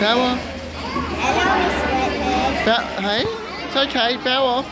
That one? Hello, Miss Hey, it's okay, bow off.